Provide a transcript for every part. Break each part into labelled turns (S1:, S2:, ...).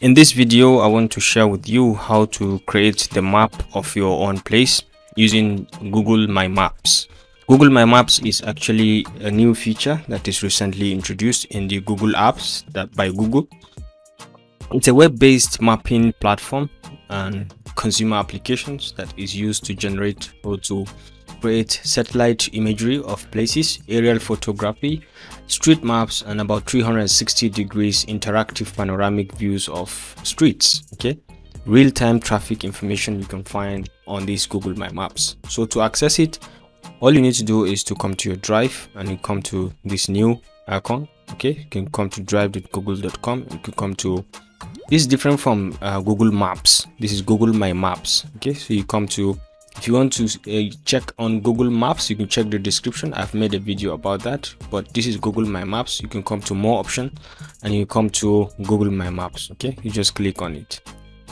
S1: In this video, I want to share with you how to create the map of your own place using Google My Maps. Google My Maps is actually a new feature that is recently introduced in the Google Apps that by Google. It's a web-based mapping platform and consumer applications that is used to generate or to create satellite imagery of places, aerial photography, street maps, and about 360 degrees interactive panoramic views of streets. Okay, real-time traffic information you can find on these Google My Maps. So to access it, all you need to do is to come to your drive and you come to this new icon. Okay, you can come to drive.google.com. You can come to this is different from uh, Google Maps. This is Google My Maps. Okay, so you come to if you want to uh, check on google maps you can check the description. I've made a video about that but this is google my maps. You can come to more option and you come to google my maps okay? You just click on it.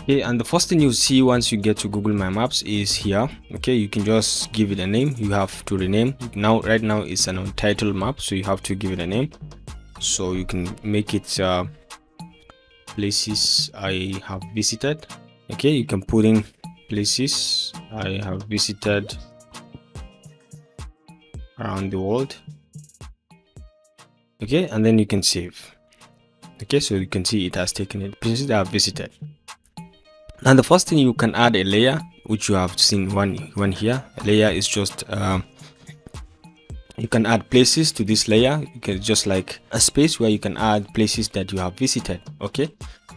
S1: Okay and the first thing you see once you get to google my maps is here okay? You can just give it a name. You have to rename. Now right now it's an untitled map so you have to give it a name. So you can make it uh, places i have visited. Okay you can put in places I have visited around the world. Okay and then you can save. Okay so you can see it has taken it places that I have visited. Now the first thing you can add a layer which you have seen one one here. A layer is just um, you can add places to this layer you can just like a space where you can add places that you have visited okay?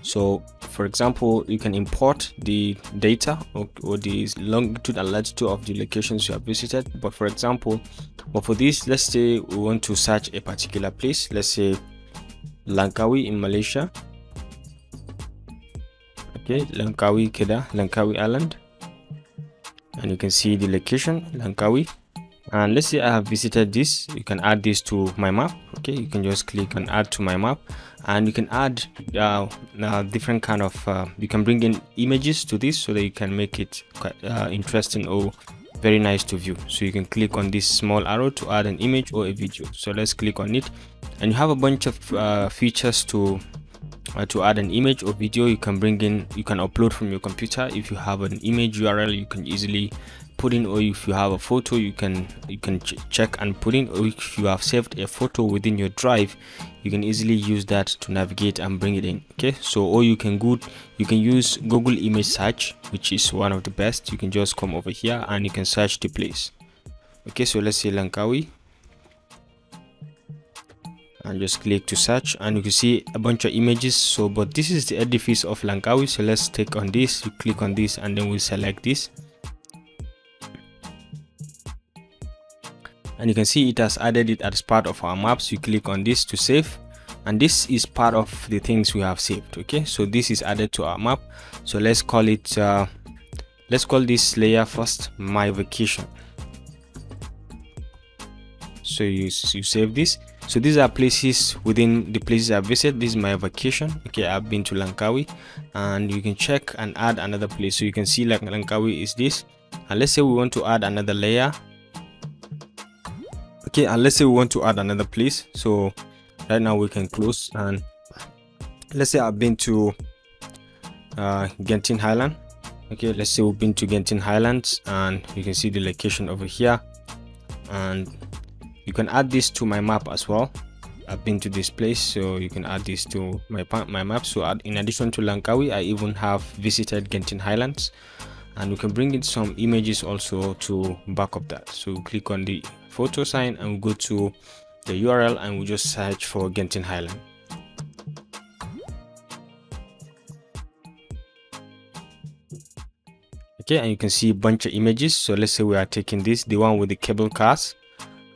S1: So for example you can import the data or, or, the longitude and latitude of the locations you have visited. But for example but for this let's say we want to search a particular place. Let's say langkawi in malaysia. Okay langkawi kedah langkawi island. And you can see the location langkawi and let's say i have visited this you can add this to my map. Okay you can just click on add to my map. And you can add uh, uh, different kind of uh, you can bring in images to this so that you can make it quite uh, interesting or very nice to view. So you can click on this small arrow to add an image or a video. So let's click on it. And you have a bunch of uh, features to uh, to add an image or video. You can bring in you can upload from your computer. If you have an image url you can easily put in or if you have a photo you can you can ch check and put in. Or if you have saved a photo within your drive you can easily use that to navigate and bring it in okay? So or you can go you can use google image search which is one of the best. You can just come over here and you can search the place okay? So let's say langkawi. And just click to search and you can see a bunch of images. So but this is the edifice of langkawi. So let's take on this. You click on this and then we select this and you can see it has added it as part of our maps. You click on this to save. And this is part of the things we have saved okay? So this is added to our map. So let's call it uh, let's call this layer first my vacation. So you, you save this. So these are places within the places i visit this is my vacation okay? I've been to langkawi. And you can check and add another place. So you can see like langkawi is this. And let's say we want to add another layer okay and let's say we want to add another place. So right now we can close and let's say i've been to uh genting highland. Okay let's say we've been to genting highlands and you can see the location over here. And you can add this to my map as well. I've been to this place so you can add this to my my map. So in addition to langkawi i even have visited genting highlands and we can bring in some images also to back up that. So click on the photo sign and we go to the url and we just search for genting highland. Okay and you can see a bunch of images. So let's say we are taking this the one with the cable cars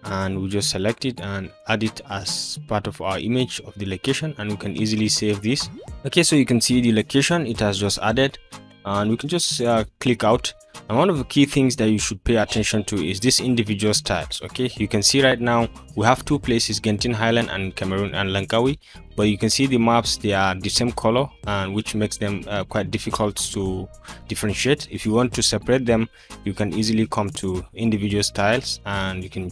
S1: and we just select it and add it as part of our image of the location and we can easily save this. Okay so you can see the location. It has just added and we can just uh, click out. And one of the key things that you should pay attention to is this individual styles okay? You can see right now we have two places genting highland and cameroon and langkawi. But you can see the maps they are the same color and which makes them uh, quite difficult to differentiate. If you want to separate them you can easily come to individual styles and you can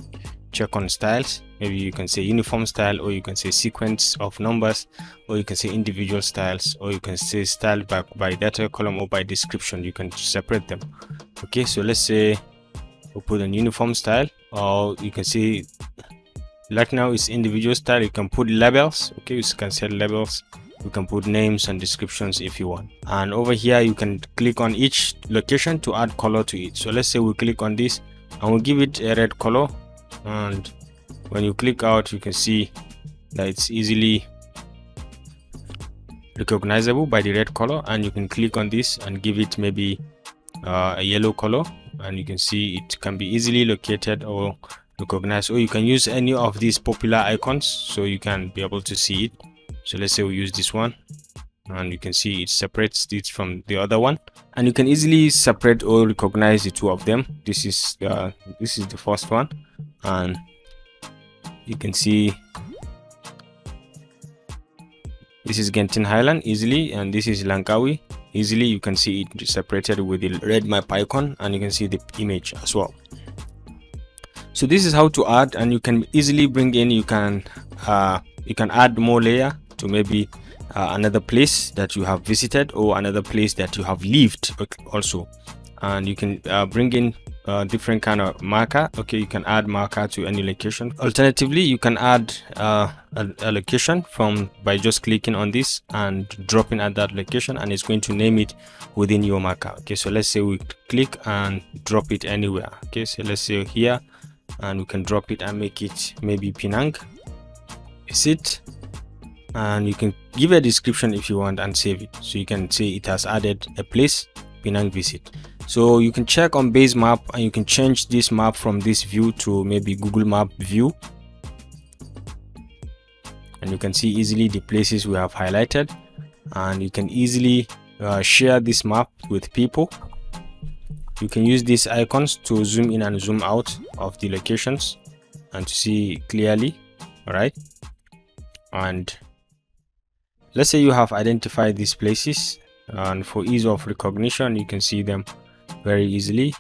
S1: check on styles. Maybe you can say uniform style or you can say sequence of numbers or you can say individual styles or you can say style by, by data column or by description. You can separate them. Okay so let's say we'll put an uniform style or you can see like now it's individual style you can put labels. Okay you can set labels. You can put names and descriptions if you want. And over here you can click on each location to add color to it. So let's say we click on this and we'll give it a red color and when you click out you can see that it's easily recognizable by the red color and you can click on this and give it maybe uh, a yellow color and you can see it can be easily located or recognized. Or you can use any of these popular icons so you can be able to see it. So let's say we use this one and you can see it separates it from the other one. And you can easily separate or recognize the two of them. This is the this is the first one and you can see this is Genting Highland easily and this is Langkawi easily. You can see it separated with the red map icon and you can see the image as well. So this is how to add and you can easily bring in you can uh, you can add more layer to maybe uh, another place that you have visited or another place that you have lived also. And you can uh, bring in uh, different kind of marker. Okay you can add marker to any location. Alternatively you can add uh, a, a, location from by just clicking on this and dropping at that location and it's going to name it within your marker. Okay so let's say we click and drop it anywhere. Okay so let's say here and we can drop it and make it maybe Penang. Is it? And you can give a description if you want and save it. So you can say it has added a place Penang visit so you can check on base map and you can change this map from this view to maybe Google map view. And you can see easily the places we have highlighted. And you can easily uh, share this map with people. You can use these icons to zoom in and zoom out of the locations and to see clearly all right and let's say you have identified these places and for ease of recognition you can see them very easily.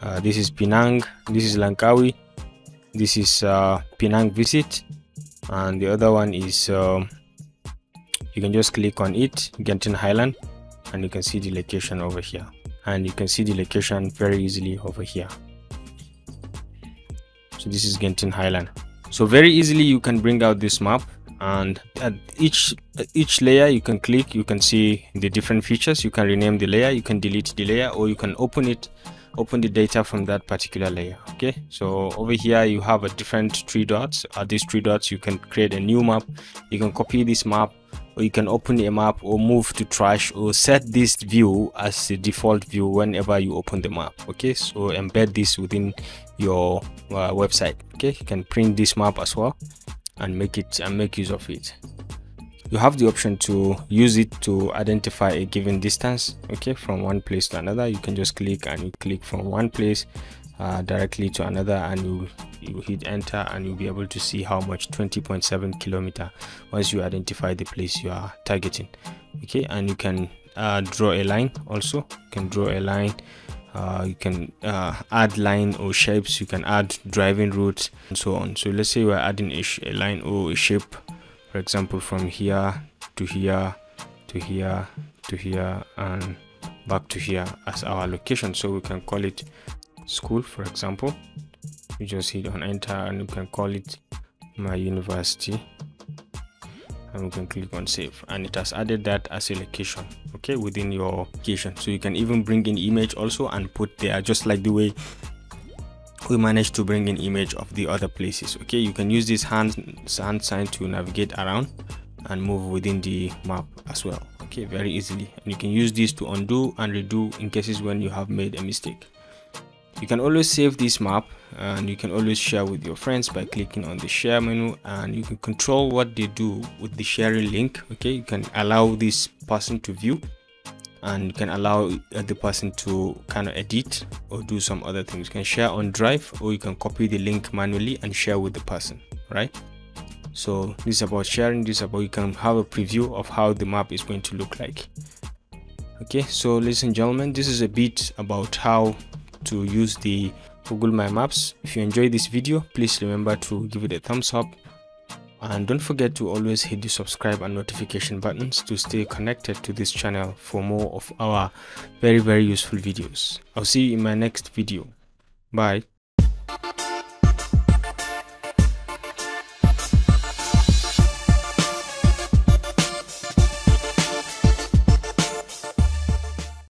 S1: Uh, this is Penang this is Langkawi this is uh, Penang visit and the other one is uh, you can just click on it Genting Highland and you can see the location over here. And you can see the location very easily over here. So this is Genting Highland. So very easily you can bring out this map and at each each layer you can click you can see the different features. You can rename the layer you can delete the layer or you can open it open the data from that particular layer okay? So over here you have a different three dots. At these three dots you can create a new map. You can copy this map or you can open a map or move to trash or set this view as the default view whenever you open the map okay? So embed this within your uh, website okay? You can print this map as well and make it and make use of it. You have the option to use it to identify a given distance okay from one place to another. You can just click and you click from one place uh, directly to another and you you hit enter and you'll be able to see how much 20.7 kilometer once you identify the place you are targeting okay. And you can uh, draw a line also. You can draw a line uh, you can uh, add line or shapes. You can add driving routes and so on. So let's say we're adding a, a line or a shape for example from here to here to here to here and back to here as our location. So we can call it school for example. You just hit on enter and you can call it my university and we can click on save and it has added that as a location okay within your location. So you can even bring in image also and put there just like the way we managed to bring in image of the other places okay? You can use this hand hand sign to navigate around and move within the map as well okay? Very easily. And you can use this to undo and redo in cases when you have made a mistake you can always save this map and you can always share with your friends by clicking on the share menu and you can control what they do with the sharing link okay? You can allow this person to view and you can allow the person to kind of edit or do some other things. You can share on drive or you can copy the link manually and share with the person right? So this is about sharing this is about you can have a preview of how the map is going to look like okay? So ladies and gentlemen this is a bit about how to use the google my maps. If you enjoyed this video please remember to give it a thumbs up. And don't forget to always hit the subscribe and notification buttons to stay connected to this channel for more of our very very useful videos. I'll see you in my next video. Bye